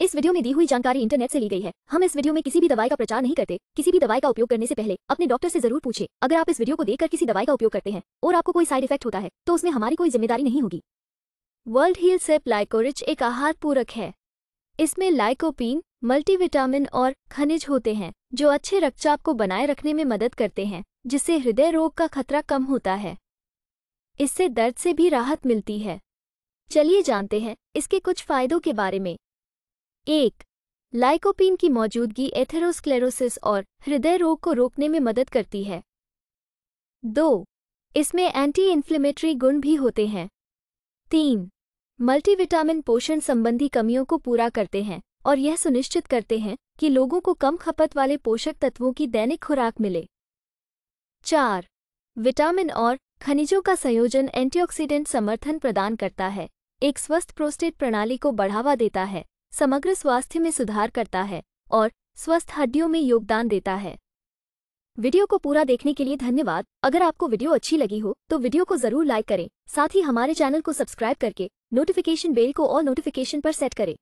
इस वीडियो में दी हुई जानकारी इंटरनेट से ली गई है। हम इस वीडियो में किसी भी दवाई का प्रचार नहीं करते। किसी भी दवाई का उपयोग करने से पहले अपने डॉक्टर से ज़रूर पूछे। अगर आप इस वीडियो को देखकर किसी दवाई का उपयोग करते हैं और आपको कोई साइड इफ़ेक्ट होता है तो उसमें हमारी कोई ज़िम्मेदारी नहीं होगी। वर्ल्ड हील सेप लाइकोरिच एक आहार पूरक है। इसमें लाइकोपीन, मल्टीविटामिन और खनिज होते हैं, जो अच्छे रक्तचाप को बनाए रखने में मदद करते हैं, जिससे हृदय रोग का खतरा कम होता है। इससे दर्द से भी राहत मिलती है। चलिए जानते हैं इसके कुछ फायदों के बारे में। एक, लाइकोपीन की मौजूदगी एथेरोस्क्लेरोसिस और हृदय रोग को रोकने में मदद करती है। दो, इसमें एंटी इन्फ्लेमेटरी गुण भी होते हैं। तीन मल्टीविटामिन पोषण संबंधी कमियों को पूरा करते हैं और यह सुनिश्चित करते हैं कि लोगों को कम खपत वाले पोषक तत्वों की दैनिक खुराक मिले। चार, विटामिन और खनिजों का संयोजन एंटीऑक्सीडेंट समर्थन प्रदान करता है। एक स्वस्थ प्रोस्टेट प्रणाली को बढ़ावा देता है। समग्र स्वास्थ्य में सुधार करता है और स्वस्थ हड्डियों में योगदान देता है। वीडियो को पूरा देखने के लिए धन्यवाद। अगर आपको वीडियो अच्छी लगी हो तो वीडियो को ज़रूर लाइक करें। साथ ही हमारे चैनल को सब्सक्राइब करके नोटिफिकेशन बेल को और नोटिफिकेशन पर सेट करें।